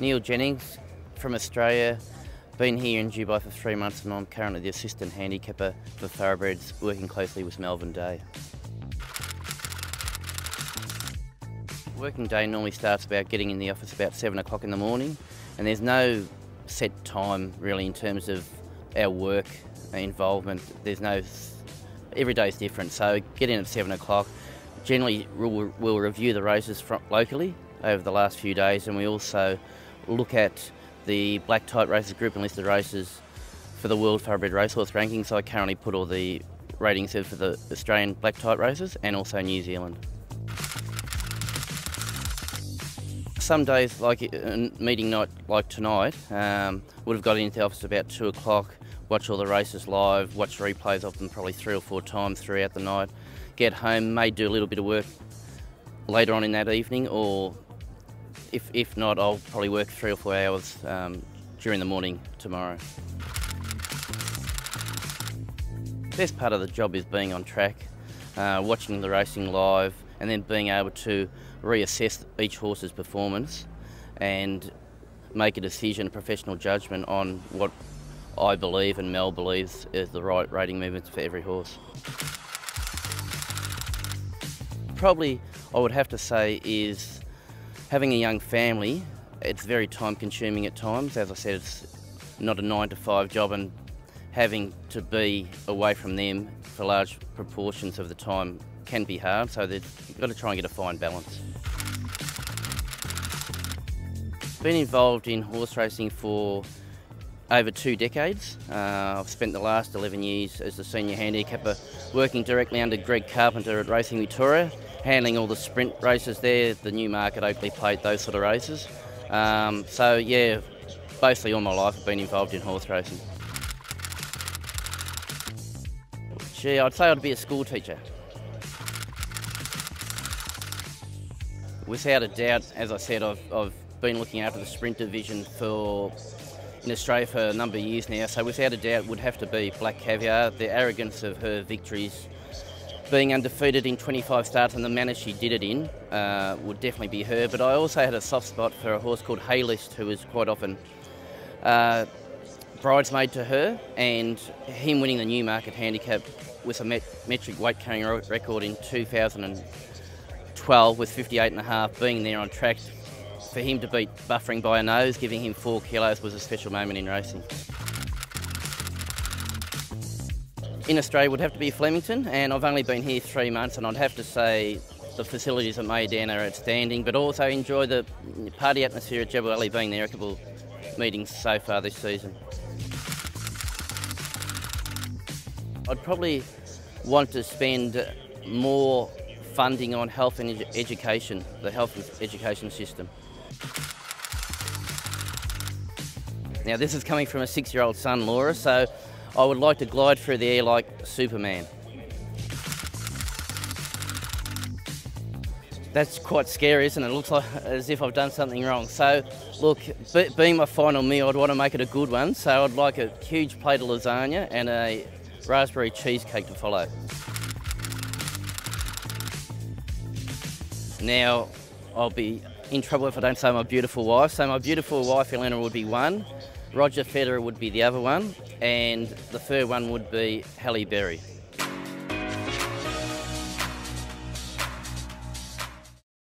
Neil Jennings from Australia. Been here in Dubai for three months and I'm currently the assistant handicapper for thoroughbreds working closely with Melvin Day. Working day normally starts about getting in the office about seven o'clock in the morning and there's no set time really in terms of our work involvement. There's no, every day is different. So get in at seven o'clock. Generally we'll, we'll review the races locally over the last few days and we also look at the black type races group and list listed races for the World Thoroughbred Racehorse Ranking. So I currently put all the ratings in for the Australian black type races and also New Zealand. Some days, like a meeting night like tonight, um, would have got into the office about two o'clock, watch all the races live, watch replays of them probably three or four times throughout the night, get home, may do a little bit of work later on in that evening or if, if not, I'll probably work three or four hours um, during the morning tomorrow. Best part of the job is being on track, uh, watching the racing live, and then being able to reassess each horse's performance and make a decision, a professional judgment on what I believe and Mel believes is the right rating movements for every horse. Probably I would have to say is having a young family, it's very time consuming at times. As I said, it's not a nine to five job and having to be away from them for large proportions of the time can be hard, so you've got to try and get a fine balance. Been involved in horse racing for over two decades. Uh, I've spent the last 11 years as the senior handicapper working directly under Greg Carpenter at Racing Victoria handling all the sprint races there, the Newmarket, Oakleigh Plate, those sort of races. Um, so yeah, basically all my life I've been involved in horse racing. Gee, I'd say I'd be a school teacher. Without a doubt, as I said, I've, I've been looking after the sprint division for in Australia for a number of years now, so without a doubt would have to be Black Caviar. The arrogance of her victories being undefeated in 25 starts and the manner she did it in uh, would definitely be her. But I also had a soft spot for a horse called Hay List, who was quite often uh, bridesmaid to her, and him winning the Newmarket handicap with a met metric weight carrying record in 2012 with 58 and a half, being there on track for him to beat buffering by a nose, giving him four kilos was a special moment in racing. In Australia would have to be Flemington, and I've only been here three months, and I'd have to say the facilities at Meydan are outstanding, but also enjoy the party atmosphere at Jebel Ali, being there a couple meetings so far this season. I'd probably want to spend more funding on health and ed education, the health and education system. Now this is coming from a six-year-old son, Laura, so I would like to glide through the air like Superman. That's quite scary, isn't it? It looks like as if I've done something wrong. So, look, be, being my final meal, I'd want to make it a good one. So I'd like a huge plate of lasagna and a raspberry cheesecake to follow. Now, I'll be in trouble if I don't say my beautiful wife. So my beautiful wife, Elena, would be one. Roger Federer would be the other one, and the third one would be Halle Berry.